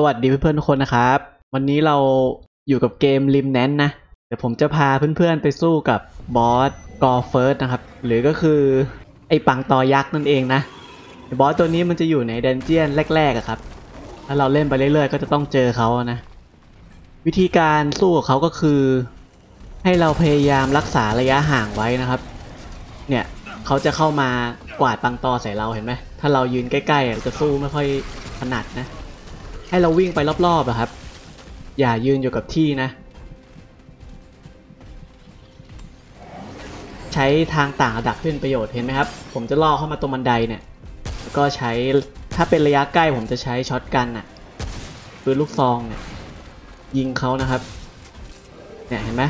สวัสดีเพื่อนๆทุกคนนะครับ วันนี้เราอยู่กับเกม Remnant นะ เดี๋ยวผมจะพาเพื่อนๆไปสู้กับบอส Gorefist นะครับ หรือก็คือไอ้ปังตอยักษ์นั่นเองนะบอสตัวนี้มันจะอยู่ใน dungeon แรกๆอะครับ ถ้าเราเล่นไปเรื่อยๆ ก็จะต้องเจอเขานะ วิธีการสู้กับเขาก็คือ ให้เราพยายามรักษาระยะห่างไว้นะครับ เนี่ยเขาจะเข้ามากวาดปังตอใส่เราเห็นไหมถ้าเรายืนใกล้ๆจะสู้ไม่ค่อยถนัดนะ ให้เราวิ่งไปรอบๆอะครับ อย่ายืนอยู่กับที่นะ ใช้ทางต่างระดับขึ้นประโยชน์เห็นไหมครับ ผมจะล่อเข้ามาตรงบันไดเนี่ยก็ใช้ถ้าเป็นระยะใกล้ผมจะใช้ช็อตกันน่ะปืนลูกซองเนี่ยยิงเขานะครับเนี่ยเห็นไหม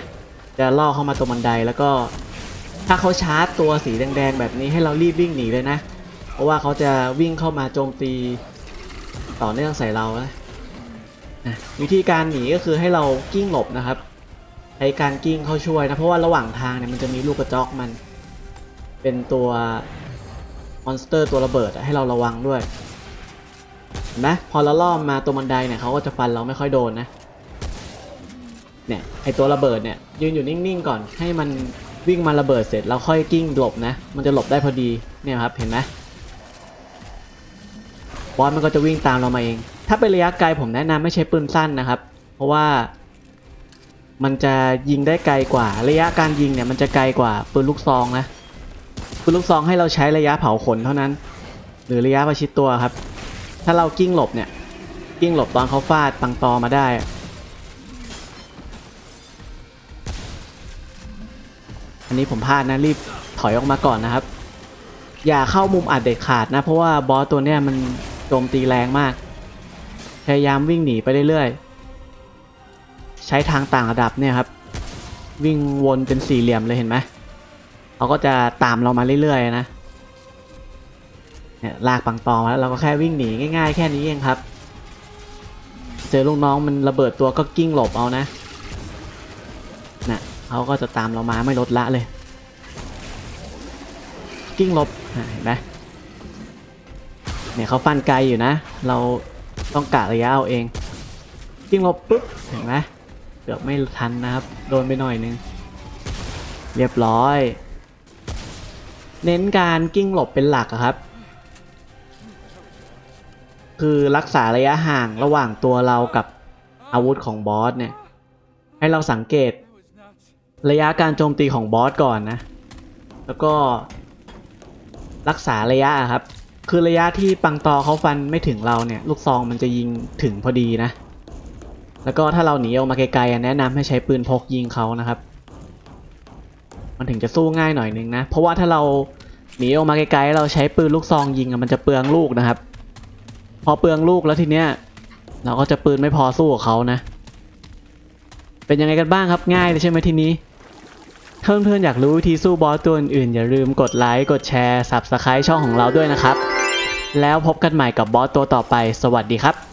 จะล่อเข้ามาตรงบันไดแล้วก็ถ้าเขาชาร์จตัวสีแดงๆแบบนี้ให้เรารีบวิ่งหนีเลยนะ เพราะว่าเขาจะวิ่งเข้ามาโจมตี ต่อเนื่องใส่เรานะนะวิธีการหนีก็คือให้เรากลิ้งหลบนะครับใช้การกลิ้งเข้าช่วยนะเพราะว่าระหว่างทางเนี่ยมันจะมีลูกกระจอกมัน เป็นตัว monster ตัวระเบิดให้เราระวังด้วยเห็นไหมพอเราล่อมาตัวบันไดเนี่ยเขาก็จะฟันเราไม่ค่อยโดนนะเนี่ยไอตัวระเบิดเนี่ยยืนอยู่นิ่งๆก่อนให้มันวิ่งมาระเบิดเสร็จแล้วค่อยกิ้งหลบนะ มันจะหลบได้พอดีเนี่ยครับเห็นไหม บอสมันก็จะวิ่งตามเรามาเอง ถ้าเป็นระยะไกลผมแนะนำไม่ใช้ปืนสั้นนะครับ เพราะว่ามันจะยิงได้ไกลกว่า ระยะการยิงเนี่ยมันจะไกลกว่าปืนลูกซองนะปืนลูกซองให้เราใช้ระยะเผาขนเท่านั้น หรือระยะประชิดตัวครับ ถ้าเรากิ้งหลบเนี่ย กิ้งหลบตอนเขาฟาดปังตอมาได้อันนี้ผมพลาดนะรีบถอยออกมาก่อนนะครับ อย่าเข้ามุมอัดเด็ดขาดนะ เพราะว่าบอสตัวเนี้ยมัน โจมตีแรงมาก พยายามวิ่งหนีไปเรื่อยๆ ใช้ทางต่างระดับเนี่ยครับ วิ่งวนเป็นสี่เหลี่ยมเลยเห็นไหมเขาก็จะตามเรามาเรื่อยๆนะเนี่ยลากปังตอมาแล้วเราก็แค่วิ่งหนีง่ายๆ แค่นี้เองครับ เจอลูกน้องมันระเบิดตัวก็กิ้งหลบเอานะน่ะเขาก็จะตามเรามาไม่ลดละเลย กิ้งหลบเห็นไหม เนี่ยเขาฟันไกลอยู่นะ เราต้องกะระยะเอาเองกิ้งลบปุ๊บเห็นไหมเกือบไม่ทันนะครับ โดนไปหน่อยนึง เรียบร้อย เน้นการกิ้งหลบเป็นหลักครับ คือรักษาระยะห่างระหว่างตัวเรากับอาวุธของบอสเนี่ย ให้เราสังเกต ระยะการโจมตีของบอสก่อนนะ แล้วก็รักษาระยะครับ คือระยะที่ปังตอเขาฟันไม่ถึงเราเนี่ย ลูกซองมันจะยิงถึงพอดีนะ แล้วก็ถ้าเราหนีออกมาไกลๆแนะนำให้ใช้ปืนพกยิงเขานะครับ มันถึงจะสู้ง่ายหน่อยนึงนะ เพราะว่าถ้าเราหนีออกมาไกลๆเราใช้ปืนลูกซองยิงมันจะเปลืองลูกนะครับ พอเปลืองลูกแล้วทีเนี้ยเราก็จะปืนไม่พอสู้กับเขานะ เป็นยังไงกันบ้างครับง่ายเลยใช่ไหมทีนี้ถ้าเพื่อนๆอยากรู้วิธีสู้บอสตัวอื่นๆอย่าลืมกดไลค์ กดแชร์ Subscribe ช่องของเราด้วยนะครับ แล้วพบกันใหม่กับบอสตัวต่อไป สวัสดีครับ